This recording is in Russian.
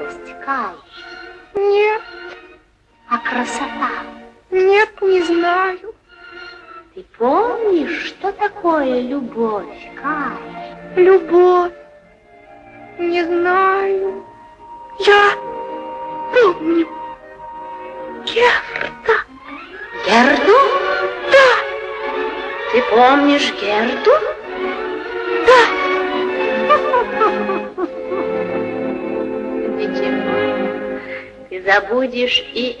молодость, Кай? Нет. А красота? Нет, не знаю. Ты помнишь, что такое любовь, Кай? Любовь. Не знаю. Я помню. Герда. Герду? Да. Ты помнишь Герду? Забудешь и